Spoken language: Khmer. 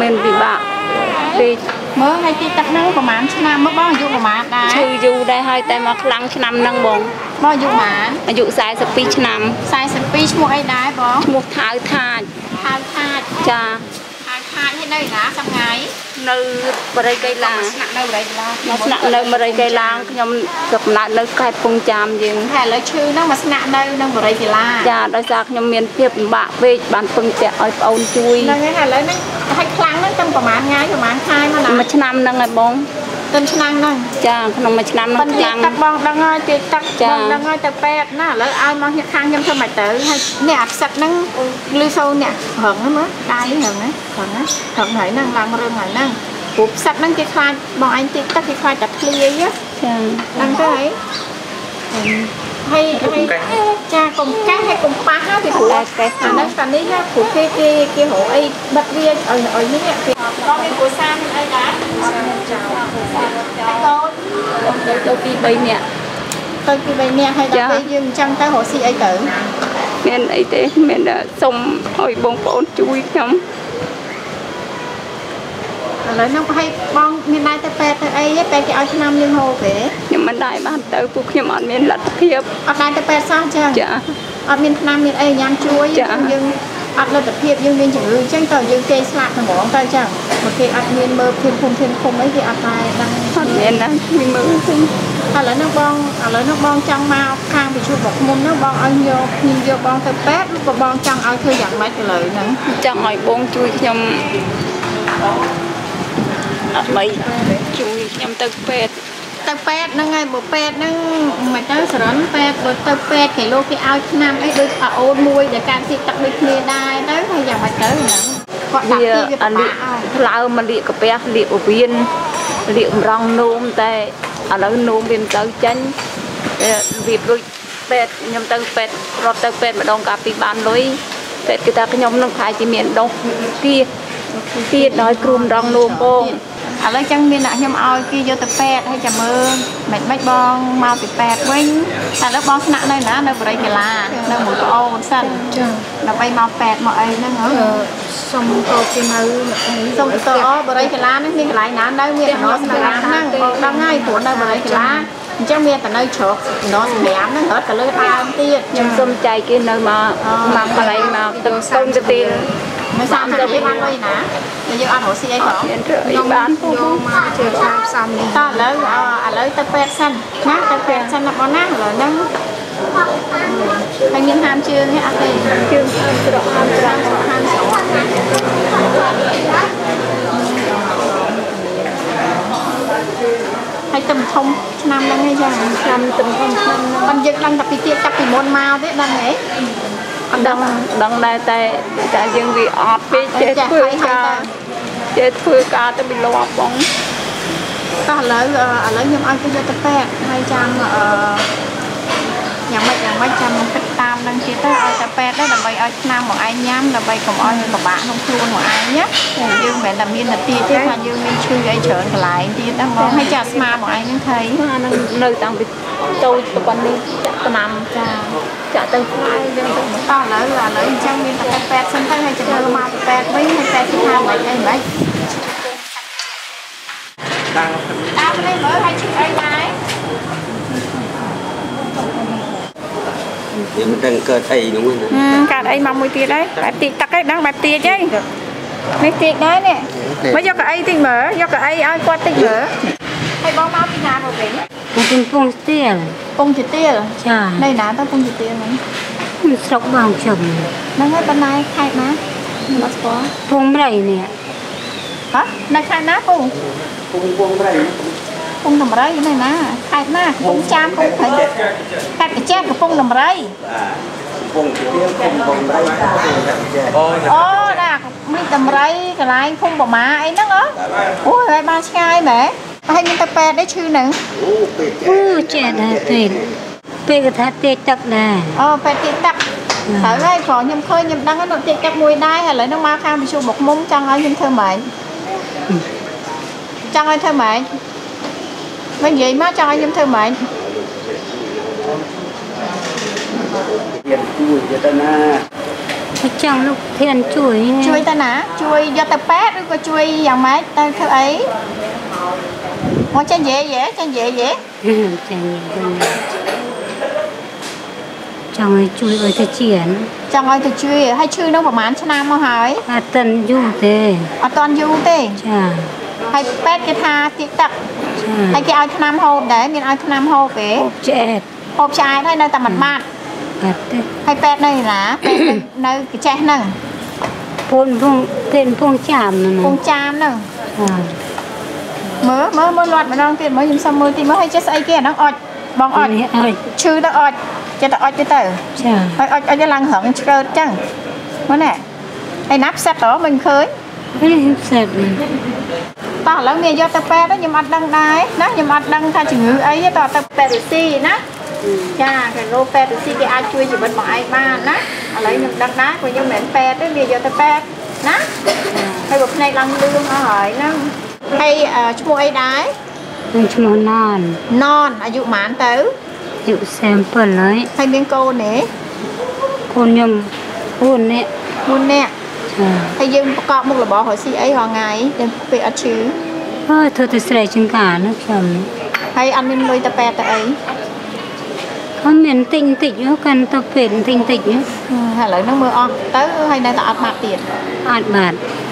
មានពិបាកពេកមើលឲ្យទីទឹកហ្នឹងប្រហែលឆ្នាំមកបងអាយុប្រហែលដែរឈឺយូរដែរហើយតែមកខ្លាំងឆ្នាំហ្នឹងបងបងអាយុប្រហែលអាយុ42ឆ្នាំ42ឈ្មោះអីដែរបងឈ្មោះថៅថាចខៅខាចចាខៅខាចឲ្យ នៅណាសប្ងៃនៅបរិយកៃឡាស្នាក់នៅបរិយាឡាមកស្នាក់នៅបរិយកៃឡាខ្ញុំកំណើតនៅខេត្តពងចាមយើងតែឥឡូវឈឺហ្នឹងមកស្នាក់នៅនឹងបរិយាឡាចាដោយសារខ្ញុំមានភាពលំបាកពេកបានពឹងពាក់ឲ្យប្អូនជួយហ្នឹងហើយឥឡូវហ្នឹងឲ្យខ្លាំងហ្នឹងតាំងប្រហែលថ្ងៃប្រហែលខែមកណាមួយឆ្នាំហ្នឹងហើយបង ទៅឆ្នាំហ្នឹងចាក្នុងមួយឆ្នាំហ្នឹងប៉ុន្ខ្តែលាំងទឹកបងដឹងហើយទីទឹកចាបងដឹងហើយទៅពេទ្យណាឥឡូវឲ្យមកខាងខ្ញុំធ្វើមិនទៅហើយអ្នកអាផ្សិតហ្នឹងលឺសូរអ្នករឹងហ្នឹងមើលដៃរឹងហ្នឹងរឹងហ្នឹងរឹងហើយហ្នឹងឡើងរឹងហើយហ្នឹងព្រោះផ្សិតហ្នឹងគេខ្លាចបងឯងទីទឹកគេខ្លាចតែធ្លាយណាចាដឹងទៅហើយ ហើយហើយចាកុំកាសហើយកុំប៉ះណាពីព្រោះអាហ្នឹងកាលនេះណាព្រោះគេគេគេរកអីបិទវាឲ្យឲ្យនេះគេក៏មានគ្រួសារមានអីដែរអត់មានចោលកូនទៅទៅពី3នាក់ទៅពី3នាក់ហើយដល់ពេលយើងអញ្ចឹងទៅរកស៊ីអីទៅមានអីទេមានតែសុំឲ្យបងប្អូនជួយខ្ញុំ ឥឡូវហ្នឹងប្រហែលបងមានដែរទៅពេទ្យទៅអីទេពេទ្យគេឲ្យឆ្នាំយើងហូបទេខ្ញុំមិនដែរបានទៅពួកខ្ញុំអត់មានលទ្ធភាពអត់ដែរទៅពេទ្យសោះអញ្ចឹងចាអត់មានឆ្នាំមានអីញ៉ាំជួយចាយើងអត់លទ្ធភាពយើងមានជំងឺអញ្ចឹងតើយើងគេស្លាប់ហ្មងទៅអញ្ចឹងមកគេអត់មានមើលភាពភូមិធានឃុំអីគេអត់ដែរដឹងអត់មានណាជួយមើលទេឥឡូវហ្នឹងបងឥឡូវហ្នឹងបងចង់មកខាងវិទ្យុរបស់មុំហ្នឹងបងឲ្យយកខ្ញុំយកបងទៅពេទ្យឬក៏បងចង់ឲ្យធ្វើយ៉ាងម៉េចឥឡូវហ្នឹងចង់ឲ្យបងជួយខ្ញុំ អត់បីជួយខ្ញុំទៅពេទ្យទៅពេទ្យហ្នឹងហើយបើពេទ្យហ្នឹងមិនទៅសរនពេទ្យបើទៅពេទ្យគេលោកគេឲ្យឆ្នាំអីដូចអាអូនមួយដែលការទីទឹកដូចគ្នាដែរទៅហើយយ៉ាងម៉េចទៅហ្នឹងគាត់ដាក់វាទីវាអាពិបាលៀកកឲ្យផ្លើមកលៀកកាពះលៀកពវៀនលៀកម្រងនោមតែឥឡូវនោមវាមិនទៅចាញ់តែវាព្រួយពេទ្យខ្ញុំទៅពេទ្យរត់ទៅពេទ្យម្ដងកាលពីបានលុយពេទ្យគេថាខ្ញុំនឹងខ្លាចជាមានដុសទៀតទៀតដោយគ្រូម្ដងនោមបង ឥឡូវចឹងមានអ្នកខ្ញុំឲ្យគេយកទៅពេទ្យហើយចាំមើលមិនមិនបងមកពីពេទ្យវិញតែឥឡូវបងស្នាក់នៅណានៅបរិយាកាឡានៅមួយប្អូនសិនចាដើម្បីមកពេទ្យមកអីហ្នឹងហ៎អឺសុំតគេនៅអីសូមតអូបរិយាកាឡាហ្នឹងមានកន្លែងណានៅមានតំណសម្រាប់ហ្នឹងបងដឹងហើយព្រោះនៅបរិយាកាឡាអញ្ចឹងមានតែនៅជ្រកតំណសម្រាប់ហ្នឹងរត់ទៅលើដើមទៀតខ្ញុំសុំចែកគេនៅមកមកកន្លែងមកទឹកកូនទៅទី លនៅ30ទៅវាបានលុយណាតែយើងអត់រកស៊ីអីផងមានរើអីបានពូយកមកជាការផ្សំនេះតឥឡូវឥឡូវទៅពេទ្យសិនណាទៅពេទ្យសិនណាបងណាឥឡូវហ្នឹងហើយមានហាមជើងទេអត់ទេជើងខាងច្រកខាងច្រកហាមស្រោហើយទៅធំឆ្នាំហ្នឹងឯងចាឆ្នាំទំធំឆ្នាំមិនយើងដឹងតែពីទៀតតាពីមុនមកទេដឹងទេអត់ ដឹងដឹងដែរតែតែយើងវាអត់ពេកចេះធ្វើការចេះធ្វើការទៅពីលាប់បងតោះឥឡូវឥឡូវខ្ញុំឲ្យគេយកទៅពេទ្យហើយចាំអឺយ៉ាងម៉េចយ៉ាងម៉េចចាំនឹងគិតតាម នឹងទៀតទៅឲ្យទៅពេទ្យដែរដើម្បីឲ្យឆ្នាំមកឯងញ៉ាំដើម្បីកុំឲ្យពិបាកក្នុងខ្លួនមកឯងណាយើងមិនមែនតែមាននាទីទេថាយើងមានឈឺអីច្រើនកន្លែងទៀតហ្នឹងបងហើយចាស្មាមកឯងហ្នឹងថៃអានឹងនៅតាំងពីតូចប៉ុណ្នេះចាក់ថ្នាំចាចាក់ទៅខ្លាយយើងទៅតោះឥឡូវឥឡូវអញ្ចឹងមានតែពេទ្យសិនទៅហើយចាំមើលមកពេទ្យវិញហើយពេទ្យគេថាមិនអីមិនតាមនេះមើលហើយឈឺអីដែរ វាមិនដឹងកើតអីនោះណាកើតអីមកមួយទៀតហើយបែបតិចទឹកឯងដឹងបែបតិចឯងនេះតិចដែរនេះមកយកកៅអីតិចមើលយកកៅអីឲ្យគាត់តិចមើលហើយបងមកពីណាមកវិញមកពីពងស្ទៀលពងជាទៀលចានៅណាទៅពងជាទៀលហ្នឹងស្រុកបងជុំហ្នឹងហើយបណ្ណាខេត្តណាមកស្គាល់ពងម្រៃនេះហ៎នៅខេត្តណាពងពងពងម្រៃ ពង់តម្រៃនៅណាខេត្តណាកំពង់ចាមកំពង់ខេត្តកាត់កញ្ចែកំពង់តម្រៃបាទកំពង់ជាកំពង់តម្រៃអូអូណាមិនតម្រៃកន្លែងភូមិបមាអីហ្នឹងអូអូហើយបានឆ្ងាយមែនហើយមានតែពេទ្យទេឈឺហ្នឹងអូពេទ្យអូចេះដែរពេទ្យពេទ្យថាពេទ្យទឹកដែរអូពេទ្យទីទឹកហើយហើយព្រោះខ្ញុំឃើញខ្ញុំដឹងនៅទីទឹកមួយដែរឥឡូវហ្នឹងមកខាងវិទ្យុមកមុំចង់ឲ្យខ្ញុំធ្វើម៉េចចង់ឲ្យធ្វើម៉េច មកនិយាយមកចង់ឲ្យខ្ញុំធ្វើម៉េចទៀតជួយទៅណាចង់លោកធានជួយជួយទៅណា ជួយយកទៅពេទ្យឬក៏ជួយយ៉ាងម៉េចទៅធ្វើអីមកចាញ់យេយេចាញ់យេយេចាញ់ចង់ឲ្យជួយឲ្យទៅជានចង់ឲ្យទៅជួយឲ្យឈឺនោះប្រហែលឆ្នាំមកហើយអត់តិនយូរទេអត់តាន់យូរទេចាហើយពេទ្យគេថាតិចទឹកចា ហើយគេឲ្យថ្នាំហូបដែរមានឲ្យថ្នាំហូបទេពុកឆ្អែតហូបឆ្អែតហើយនៅតែមិនបាត់អត់ទេហើយពេទ្យនៅណាពេទ្យនៅនៅកញ្ចេះហ្នឹងពូនពងពេលពងចាមណាពងចាមហ្នឹងចាមើលមើលមើលលាត់ម្ដងទៀតមើលខ្ញុំសុំមើលទីមើលហើយចេះស្អីគេអាហ្នឹងអុចបងអុចនេះឲ្យឈឺទៅអុចចេះតែអុចទៅទៅចាហើយអុចអុចទៅឡើងរឹងឆ្កើតចឹងមើលណែហើយណាប់ផ្សិតហ៎មិនឃើញនេះផ្សេង តោះឥឡូវមានយកទៅពេទ្យទៅខ្ញុំអត់ដឹងដែរណាខ្ញុំអត់ដឹងថាជំងឺអីទេតោះទៅពេទ្យរុស្ស៊ីណាចាគេលោកពេទ្យរុស្ស៊ីគេអាចជួយជីវិតបងឯងបានណាឥឡូវខ្ញុំដឹងដែរព្រោះខ្ញុំមិនមែនពេទ្យទេវាយកទៅពេទ្យណាហើយបើភ្នែកឡើងលឿងអស់ហើយហ្នឹងហើយអឺឈ្មោះអីដែរនឹងឈ្មោះណនណនអាយុប៉ុន្មានទៅយុ37ហើយហើយមានកូនទេកូនខ្ញុំ4នាក់4នាក់ចា ហើយយើងប្រកបមុខរបររកស៊ីអីរាល់ថ្ងៃយើងពេលអត់ឈឺអើយធ្វើទៅស្រែចង្ការណាខ្ញុំហើយអត់មានលុយទៅពេទ្យទៅអីអត់មានទិញតិចហ្នឹងកាន់ទៅពេលទិញតិចហ្នឹងហឹមហើយឥឡូវហ្នឹងមើលអស់ទៅហើយនៅតែអត់បាត់ទៀតអត់បាទហ